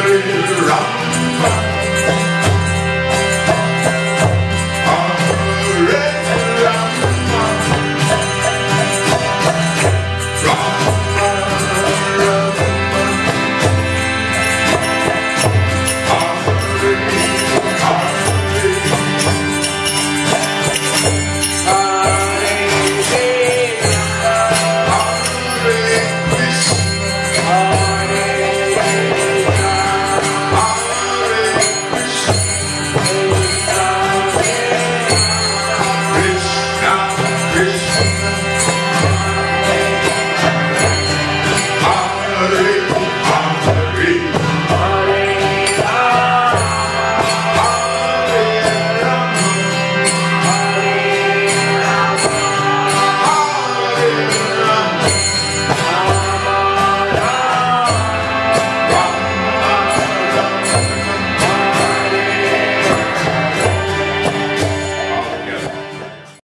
rock, rock.